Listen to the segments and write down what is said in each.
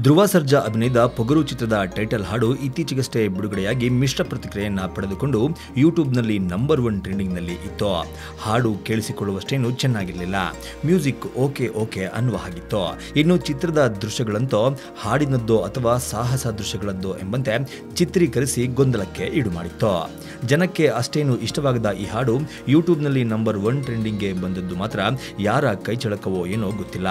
ಧ್ರುವ ಸರ್ಜಾ ಅಭಿನಯದ ಪೊಗರು ಚಿತ್ರದ ಟೈಟಲ್ ಹಾಡು ಇತ್ತೀಚೆಗಷ್ಟೇ ಬಿಡುಗಡೆಯಾಗಿ ಮಿಶ್ರ ಪ್ರತಿಕ್ರಿಯೆಯನ್ನು ಪಡೆದುಕೊಂಡು ಯೂಟ್ಯೂಬ್ನಲ್ಲಿ ನಂಬರ್ ಒನ್ ಟ್ರೆಂಡಿಂಗ್ನಲ್ಲಿ ಇತ್ತು. ಹಾಡು ಕೇಳಿಸಿಕೊಳ್ಳುವಷ್ಟೇನು ಚೆನ್ನಾಗಿರಲಿಲ್ಲ. ಮ್ಯೂಸಿಕ್ ಓಕೆ ಓಕೆ ಅನ್ನುವ ಹಾಗಿತ್ತು. ಇನ್ನು ಚಿತ್ರದ ದೃಶ್ಯಗಳಂತೋ ಹಾಡಿನದ್ದೋ ಅಥವಾ ಸಾಹಸ ದೃಶ್ಯಗಳದ್ದೋ ಎಂಬಂತೆ ಚಿತ್ರೀಕರಿಸಿ ಗೊಂದಲಕ್ಕೆ ಈಡು ಮಾಡಿತ್ತು ಜನಕ್ಕೆ ಅಷ್ಟೇನು ಇಷ್ಟವಾಗದ ಈ ಹಾಡು ಯೂಟ್ಯೂಬ್ನಲ್ಲಿ ನಂಬರ್ ಒನ್ ಟ್ರೆಂಡಿಂಗ್ಗೆ ಬಂದದ್ದು ಮಾತ್ರ ಯಾರ ಕೈಚಳಕವೋ ಏನೋ ಗೊತ್ತಿಲ್ಲ.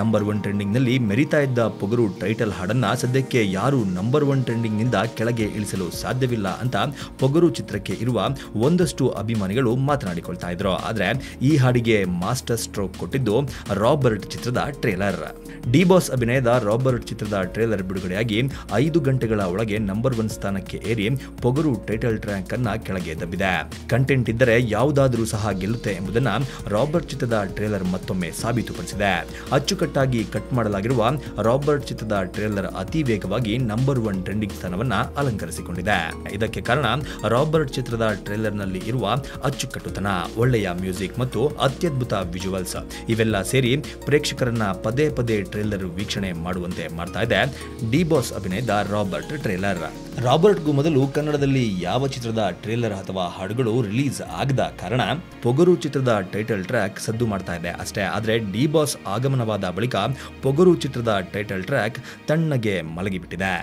ನಂಬರ್ ಒನ್ ಟ್ರೆಂಡಿಂಗ್ನಲ್ಲಿ ಮೆರಿತಾ ಇದ್ದ ಪೊಗರು ಟೈಟಲ್ ಹಾಡನ್ನು ಸದ್ಯಕ್ಕೆ ಯಾರು ನಂಬರ್ ಒನ್ ಟ್ರೆಂಡಿಂಗ್ನಿಂದ ಕೆಳಗೆ ಇಳಿಸಲು ಸಾಧ್ಯವಿಲ್ಲ ಅಂತ ಪೊಗರು ಚಿತ್ರಕ್ಕೆ ಇರುವ ಒಂದಷ್ಟು ಅಭಿಮಾನಿಗಳು ಮಾತನಾಡಿಕೊಳ್ತಾ ಇದ್ರು. ಆದರೆ ಈ ಹಾಡಿಗೆ ಮಾಸ್ಟರ್ ಸ್ಟ್ರೋಕ್ ಕೊಟ್ಟಿದ್ದು ರಾಬರ್ಟ್ ಚಿತ್ರದ ಟ್ರೇಲರ್. ಡಿ ಬಾಸ್ ಅಭಿನಯದ ರಾಬರ್ಟ್ ಚಿತ್ರದ ಟ್ರೇಲರ್ ಬಿಡುಗಡೆಯಾಗಿ ಐದು ಗಂಟೆಗಳ ಒಳಗೆ ನಂಬರ್ ಒನ್ ಸ್ಥಾನಕ್ಕೆ ಏರಿ ಪೊಗರು ಟೈಟಲ್ ಟ್ರ್ಯಾಕ್ ಅನ್ನ ಕೆಳಗೆ ದಬ್ಬಿದೆ. ಕಂಟೆಂಟ್ ಇದ್ದರೆ ಯಾವುದಾದರೂ ಸಹ ಗೆಲ್ಲುತ್ತೆ ಎಂಬುದನ್ನು ರಾಬರ್ಟ್ ಚಿತ್ರದ ಟ್ರೇಲರ್ ಮತ್ತೊಮ್ಮೆ ಸಾಬೀತುಪಡಿಸಿದೆ. ಅಚ್ಚುಕಟ್ಟಾಗಿ ಕಟ್ ಮಾಡಲಾಗಿರುವ ರಾಬರ್ಟ್ ಚಿತ್ರದ ಟ್ರೇಲರ್ ಅತಿ ವೇಗವಾಗಿ ನಂಬರ್ ಒನ್ ಟ್ರೆಂಡಿಂಗ್ ಸ್ಥಾನವನ್ನ ಅಲಂಕರಿಸಿಕೊಂಡಿದೆ. ಇದಕ್ಕೆ ಕಾರಣ ರಾಬರ್ಟ್ ಚಿತ್ರದ ಟ್ರೇಲರ್ನಲ್ಲಿ ಇರುವ ಅಚ್ಚುಕಟ್ಟುತನ, ಒಳ್ಳೆಯ ಮ್ಯೂಸಿಕ್ ಮತ್ತು ಅತ್ಯದ್ಭುತ ವಿಜುವಲ್ಸ್ ಇವೆಲ್ಲ ಸೇರಿ ಪ್ರೇಕ್ಷಕರನ್ನ ಪದೇ ಪದೇ ಟ್ರೇಲರ್ ವೀಕ್ಷಣೆ ಮಾಡುವಂತೆ ಮಾಡ್ತಾ ಇದೆ ಡಿ ಬಾಸ್ ಅಭಿನಯದ ರಾಬರ್ಟ್ ಟ್ರೇಲರ್ ರಾಬರ್ಟ್ಗೂ ಮೊದಲು ಕನ್ನಡದಲ್ಲಿ ಯಾವ ಚಿತ್ರದ ಟ್ರೇಲರ್ ಅಥವಾ ಹಾಡುಗಳು ರಿಲೀಸ್ ಆಗದ ಕಾರಣ ಪೊಗರು ಚಿತ್ರದ ಟೈಟಲ್ ಟ್ರ್ಯಾಕ್ ಸದ್ದು ಮಾಡ್ತಾ ಇದೆ ಅಷ್ಟೇ. ಆದರೆ ಡಿ ಬಾಸ್ ಆಗಮನವಾದ ಬಳಿಕ ಪೊಗರು ಚಿತ್ರದ ಟೈಟಲ್ ಟ್ರ್ಯಾಕ್ ತಣ್ಣಗೆ ಮಲಗಿಬಿಟ್ಟಿದೆ.